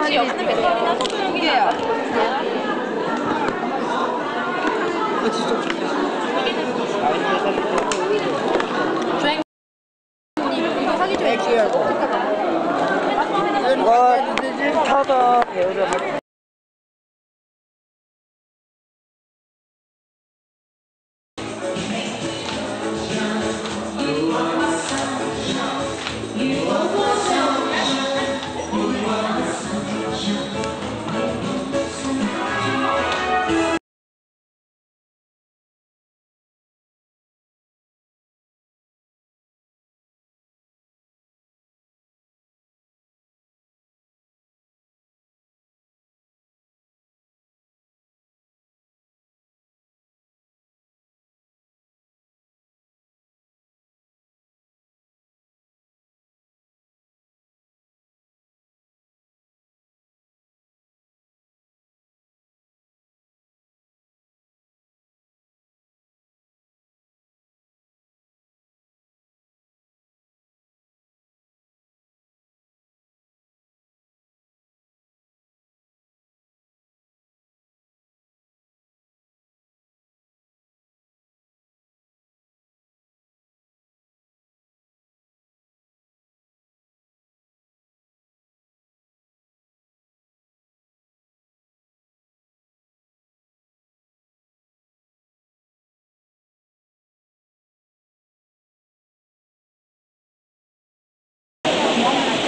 혹시 여기는 뱃살이나 소주용이에요? 주행 이거 사기 좀 액수야 와, 타다 배우자.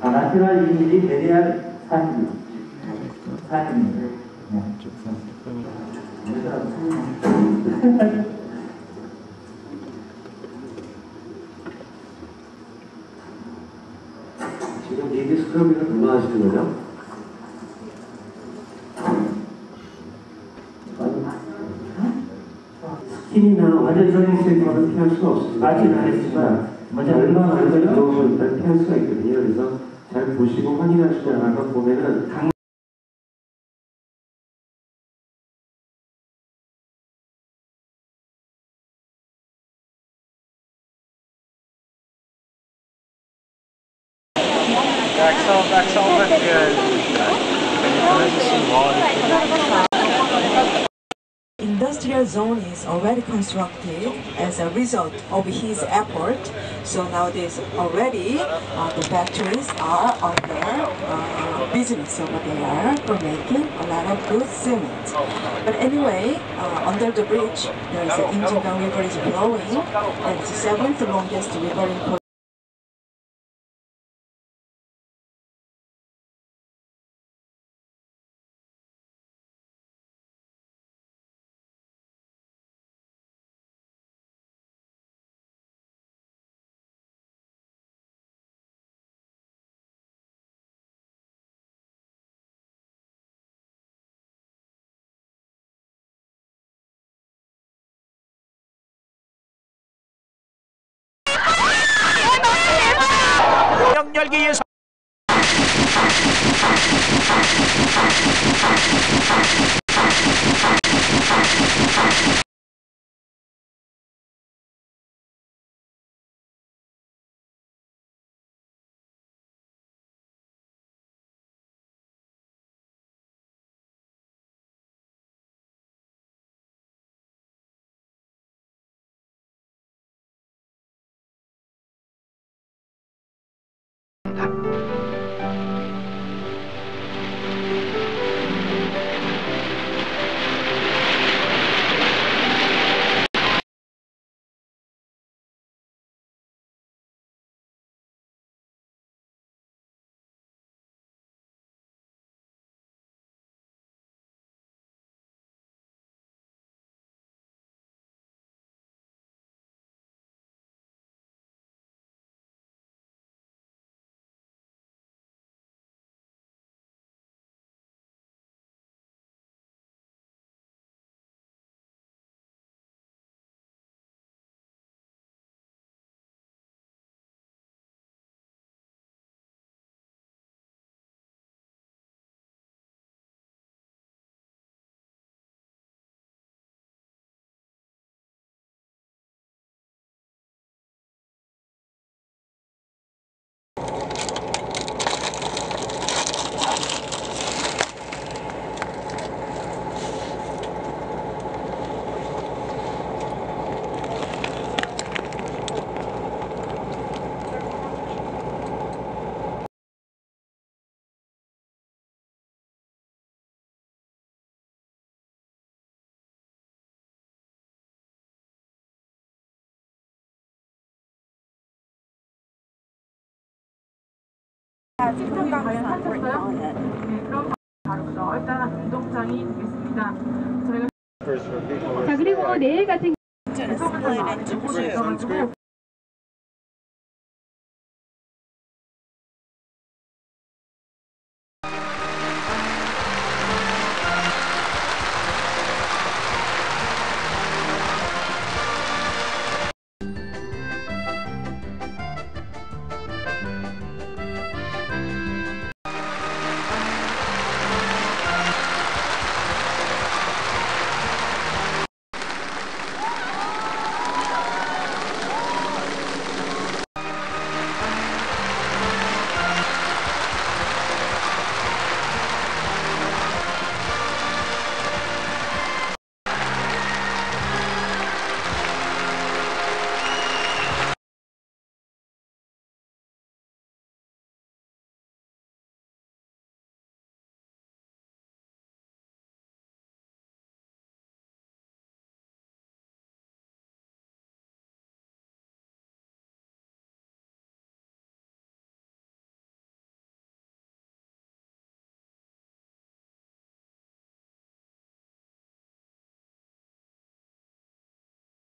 아, 나tional 이미지 대대한 사진. 사진입니다. 네. 지금 이게 스크럼이가 불만하시는 거죠? 스킨이나 완전적인 셀프는 피할 수가 없습니다. 아직 안 했지만 걸려요? 들어오면 일단 피할 수가 있거든요. 그래서 잘 보시고 확인하시고 나가 보면은. Industrial zone is already constructed as a result of his effort. So nowadays already uh, the factories are under uh, business over there for making a lot of good cement. But anyway, uh, under the bridge there is an Injingang River is flowing and it's the seventh longest river in Korea. 명 열기 위해서 你。 자 그리고 내일 같은